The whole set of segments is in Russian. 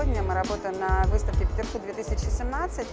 участия на выставке Петерфуд 2017.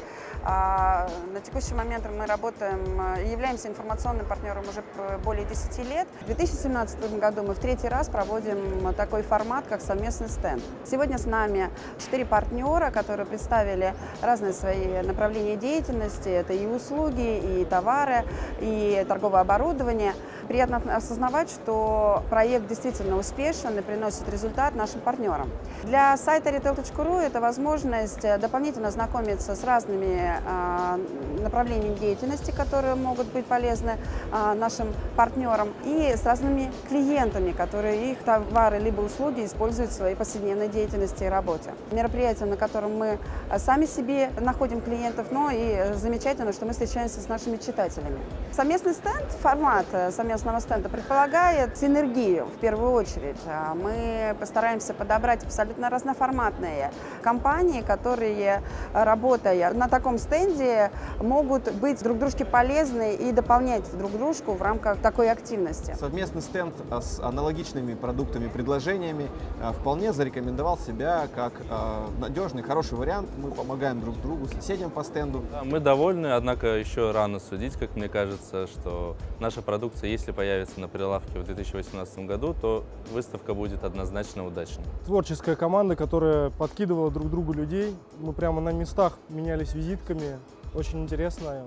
А, На текущий момент мы работаем э, являемся информационным партнером уже более 10 лет. В 2017 году мы в третий раз проводим такой формат, как совместный стенд. Сегодня с нами четыре партнера, которые представили разные свои направления деятельности. Это и услуги, и товары, и торговое оборудование. Приятно осознавать, что проект действительно успешен и приносит результат нашим партнерам. Для сайта retail.ru это возможность э, дополнительно знакомиться с разными а, направлениями деятельности, которые могут быть полезны а, нашим партнерам, и с разными клиентами, которые их товары либо услуги используют в своей повседневной деятельности и работе. Мероприятие, на котором мы э, сами себе находим клиентов, но и э, замечательно, что мы встречаемся с нашими читателями. Совместный стенд, формат э, совместного стенда предполагает синергию в первую очередь. А Мы постараемся подобрать абсолютно разноформатные компании, которые, работая на таком стенде, могут быть друг дружке полезны и дополнять друг дружку в рамках такой активности. Совместный стенд а, с аналогичными продуктами, предложениями а, вполне зарекомендовал себя как надежный, хороший вариант. Мы помогаем друг другу, соседям по стенду. Да, Мы довольны, однако еще рано судить, как мне кажется, что наша продукция, если появится на прилавке в 2018 году, то выставка будет однозначно удачной. Творческая команда, которая подкидывала друг другу людей. Мы прямо на местах менялись визитками. Очень интересно.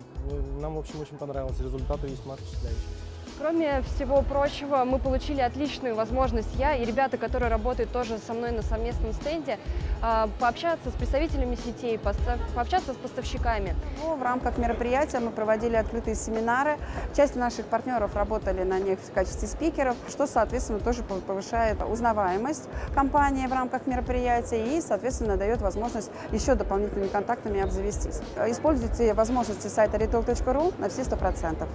Нам, в общем, очень понравилось. Результаты весьма впечатляющие. Кроме всего прочего, мы получили отличную возможность, я и ребята, которые работают тоже со мной на совместном стенде, а, пообщаться с представителями сетей, пообщаться с поставщиками. Ну, В рамках мероприятия мы проводили открытые семинары. Часть наших партнеров работали на них в качестве спикеров, что, соответственно, тоже пов- повышает узнаваемость компании в рамках мероприятия и, соответственно, дает возможность еще дополнительными контактами обзавестись. Используйте возможности сайта retail.ru на все 100%.